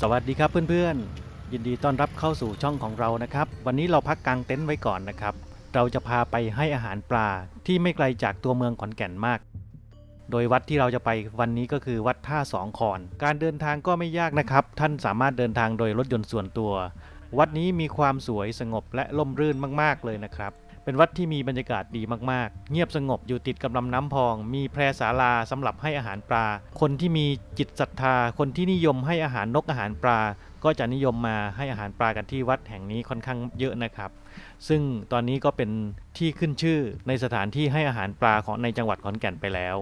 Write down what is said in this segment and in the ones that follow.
สวัสดีครับเพื่อนๆ ยินดีต้อนรับเข้าสู่ช่องของเรานะครับ วันนี้เราพักกลางเต็นท์ไว้ก่อนนะครับ เราจะพาไปให้อาหารปลาที่ไม่ไกลจากตัวเมืองขอนแก่นมาก โดยวัดที่เราจะไปวันนี้ก็คือวัดท่าสองคอน การเดินทางก็ไม่ยากนะครับ ท่านสามารถเดินทางโดยรถยนต์ส่วนตัว วัดนี้มีความสวยสงบและร่มรื่นมากๆเลยนะครับ เป็นวัดที่มีบรรยากาศดีมากๆ เงียบสงบอยู่ติดกับลำน้ำพอง มีแพรศาลาสำหรับให้อาหารปลา คนที่มีจิตศรัทธา คนที่นิยมให้อาหารนกอาหารปลา ก็จะนิยมมาให้อาหารปลากันที่วัดแห่งนี้ค่อนข้างเยอะนะครับ ซึ่งตอนนี้ก็เป็นที่ขึ้นชื่อในสถานที่ให้อาหารปลาของในจังหวัดขอนแก่นไปแล้ว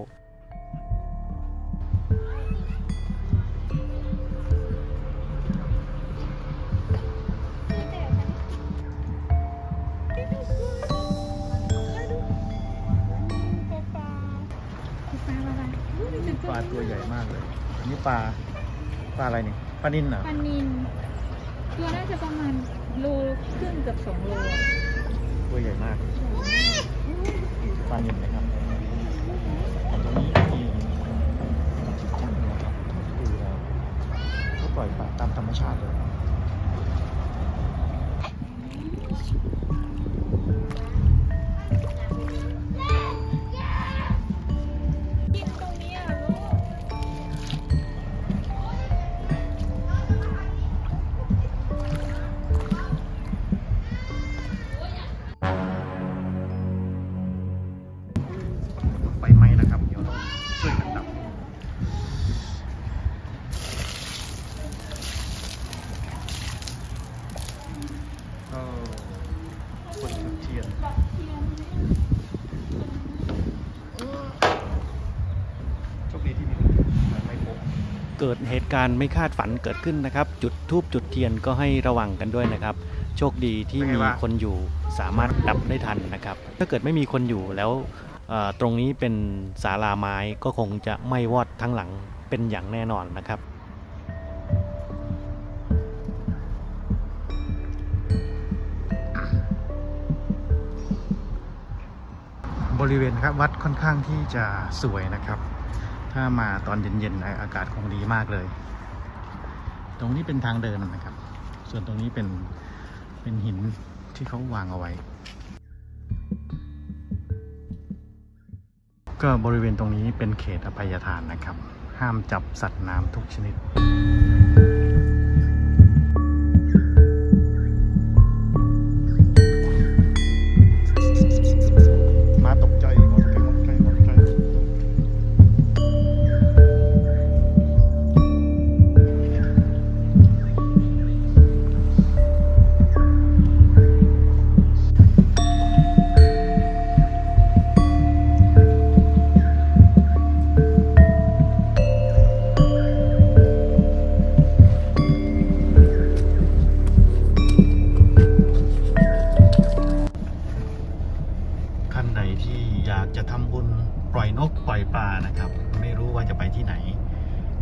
ปลาตัวใหญ่มากเลย อันนี้ปลาปลาอะไรนี่ปลานินเหรอปลานินตัวน่าจะประมาณโลครึ่งเกือบสองโลอะตัวใหญ่มากปลานินนะครับตรงนี้มีช่างนะครับดูแล้วก็ปล่อยปลาตามธรรมชาติเลย เกิดเหตุการณ์ไม่คาดฝันเกิดขึ้นนะครับ จุดทูบจุดเทียนก็ให้ระวังกันด้วยนะครับ โชคดีที่มีคนอยู่สามารถดับได้ทันนะครับ ถ้าเกิดไม่มีคนอยู่แล้วตรงนี้เป็นศาลาไม้ก็คงจะไม้วอดทั้งหลังเป็นอย่างแน่นอนนะครับ บริเวณครับวัดค่อนข้างที่จะสวยนะครับ ถ้ามาตอนเย็นๆอากาศคงดีมากเลย ตรงนี้เป็นทางเดินนะครับ ส่วนตรงนี้เป็นเป็นหินที่เขาวางเอาไว้ ก็บริเวณตรงนี้เป็นเขตอภัยทานนะครับ ห้ามจับสัตว์น้ำทุกชนิด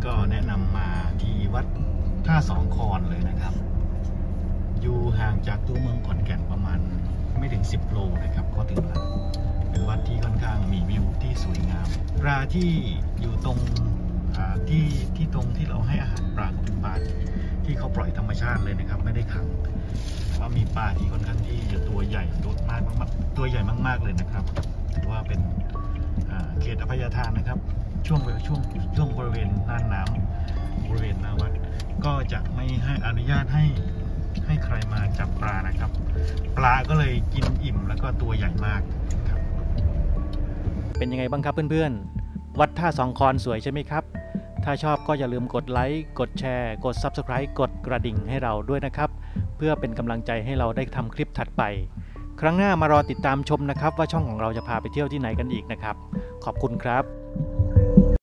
ก็แนะนำมาที่วัดท่าสองคอนเลยนะครับ อยู่ห่างจากตัวเมืองขอนแก่นประมาณไม่ถึง 10 โลนะครับ ก็ถึงแล้วเป็นวัดที่ค่อนข้างมีวิวที่สวยงามปลาที่อยู่ตรงที่ที่ตรงที่เราให้อาหารปลาเป็นปลาที่เขาปล่อยธรรมชาติเลยนะครับ ไม่ได้ขังว่ามีปลาที่ค่อนข้างที่จะตัวใหญ่ตัวมากมากตัวใหญ่มาก ๆเลยนะครับถือว่าเป็นเขตอภัยทานนะครับ ช่วงช่วงช่วงบริเวณน่านน้ำบริเวณน้าวัดก็จะไม่ให้อนุญาตให้ให้ใครมาจับปลานะครับ ปลาก็เลยกินอิ่มแล้วก็ตัวใหญ่มากครับ เป็นยังไงบ้างครับเพื่อนๆ วัดท่าสองคอนสวยใช่ไหมครับ ถ้าชอบก็อย่าลืมกดไลค์กดแชร์ กด Subscribe กดกระดิ่งให้เราด้วยนะครับ เพื่อเป็นกำลังใจให้เราได้ทำคลิปถัดไป ครั้งหน้ามารอติดตามชมนะครับ ว่าช่องของเราจะพาไปเที่ยวที่ไหนกันอีกนะครับ ขอบคุณครับ